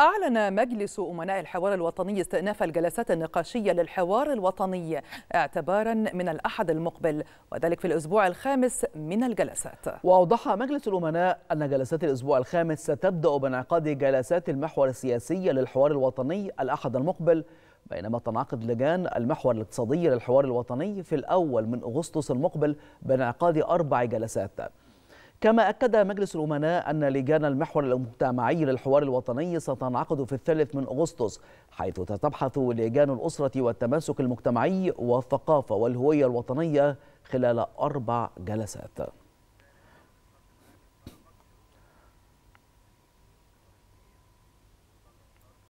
أعلن مجلس أمناء الحوار الوطني استئناف الجلسات النقاشية للحوار الوطني اعتبارا من الأحد المقبل وذلك في الأسبوع الخامس من الجلسات. وأوضح مجلس الأمناء أن جلسات الأسبوع الخامس ستبدأ بانعقاد جلسات المحور السياسي للحوار الوطني الأحد المقبل بينما تنعقد لجان المحور الاقتصادي للحوار الوطني في الأول من أغسطس المقبل بانعقاد أربع جلسات. كما أكد مجلس الأمناء أن لجان المحور المجتمعي للحوار الوطني ستنعقد في الثالث من أغسطس حيث تتبحث لجان الأسرة والتماسك المجتمعي والثقافة والهوية الوطنية خلال أربع جلسات.